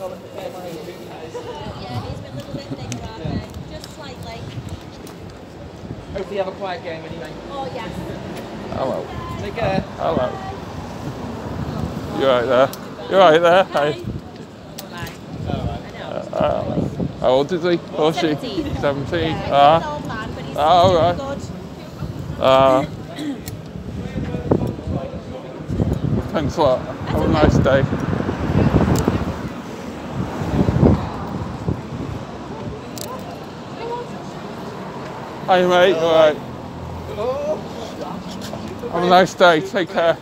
Hopefully have a quiet game anyway. Oh, yes. Hello. Take care. Hello. You're right there? You're right there? Hi. Hi. Uh, how old is he? Or 17. she? 17. Yeah, ah. Man, but he's ah, all right. Good. Ah. Thanks a lot. Have a nice day. Hi mate, alright. Have a nice day, take care.